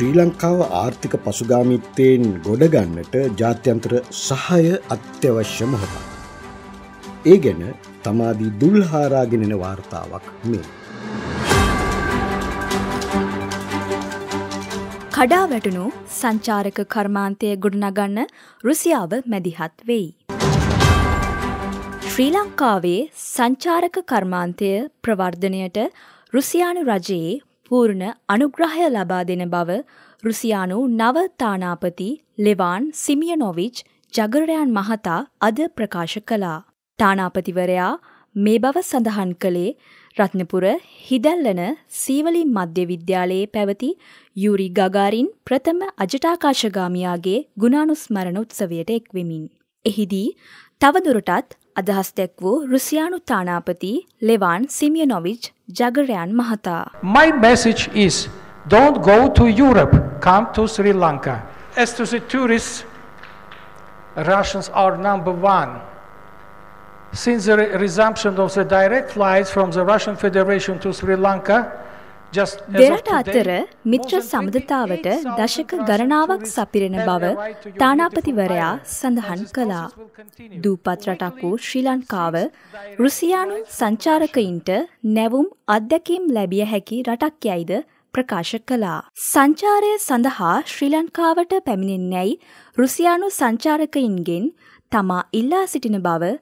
ශ්‍රී ලංකාව ආර්ථික පසුගාමිත්තයෙන් ගොඩගන්නට ජාත්‍යන්තර සහය අත්‍යවශ්‍ය මොහොත. ඒ ගැන තමාදී දුල්හාරාගෙනෙන වාර්තාවක් මේ. කඩා වැටුණු සංචාරක කර්මාන්තය ගොඩනගන්න රුසියාව මැදිහත් වෙයි. ශ්‍රී ලංකාවේ සංචාරක කර්මාන්තය ප්‍රවර්ධනයට රුසියානු රජයේ පූර්ණ අනුග්‍රහය ලබා දෙන බව රුසියානු නව තානාපති ලෙවාන් සිමියනොවිච් ජගරයන් මහතා අද ප්‍රකාශ කළා. තානාපතිවරයා මේ බව සඳහන් කළේ රත්නපුර හිදැල්ලන සීවලි මධ්‍ය විද්‍යාලයේ පැවති යුරි ගගාරින් ප්‍රථම අජටාකාශගාමියාගේ ගුණානුස්මරණ උත්සවයට එක්වෙමින්. එහිදී තවදුරටත් අදහස් දැක් වූ රුසියානු තානාපති Levan Simeonovich Mahata. My message is don't go to Europe, come to Sri Lanka. As to the tourists, Russians are number one. Since the resumption of the direct flights from the Russian Federation to Sri Lanka, දෙරට අතර මිත්‍ර සමඳතාවට දශක ගණනාවක් සපිරෙන බව තානාපතිවරයා සඳහන් කළා. දූපත් රටක් වූ ශ්‍රී ලංකාව රුසියානු සංචාරකයින්ට නැවුම් අත්දැකීම් ලැබිය හැකි රටක් යයිද ප්‍රකාශ කළා. සංචාරය සඳහා ශ්‍රී ලංකාවට පැමිණෙන්නැයි රුසියානු සංචාරකයින්ගෙන් තමා ඉල්ලා සිටින බව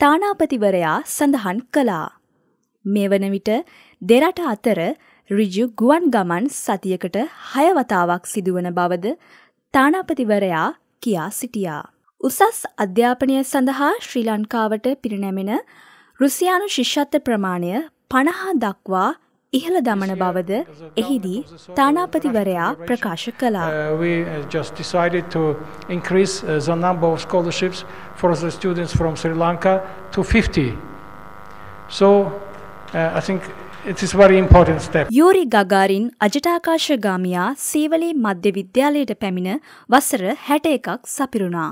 තානාපතිවරයා සඳහන් කළා. මේ වන විට දෙරට අතර රිජු ගුවන් ගමන් සතියකට හයවතාවක් සිදුවන බවද තානාපතිවරයා කියා සිටියා. උසස් අධ්‍යාපනය සඳහා ශ්‍රී ලංකාවට පිරිනැමෙන රුසියානු ශිෂ්‍යත්ව ප්‍රමාණය පණහා දක්වා ඉහළ දමන බවද එහිදී තානාපතිවරයා ප්‍රකාශ කළා. Uh, we uh, just decided to increase uh, the number of scholarships for the students from Sri Lanka to 50. So uh, I think it is very important step. Yuri Gagarin අජටාකාශගාමියා සීවලේ මධ්‍ය විද්‍යාලයට පැමිණ වසර හැට එකක් සපිරුණා.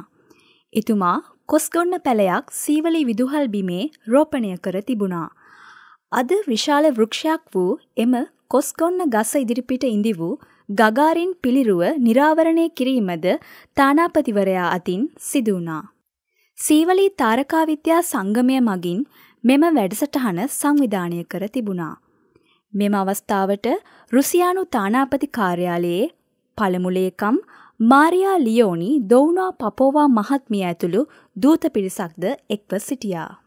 එතුමා කොස්ගොන්න පැලයක් සීවලි විදුහල් බිමේ රෝපණය කර තිබුණා. අද විශාල වෘක්ෂයක් වූ එම කොස්ගොන්න ගස ඉදිරිපිට ඉඳි වූ ගගාරින් පිළිරුව නිරාවරණය කිරීමද තානාපතිවරයා අතින් සිදුවනා. සීවලී තාරකාවිද්‍යා සංගමය මගින් මෙම වැඩසටහන සංවිධානය කර තිබුණා. මෙම අවස්ථාවට රුසියානු තානාපති කාර්යාලයේ පළමුලේකම් මාරයා ලියෝනි දෝනා පපෝවා මහත්මිය ඇතුළු දූත පිරිසක්ද එක්ව සිටියා.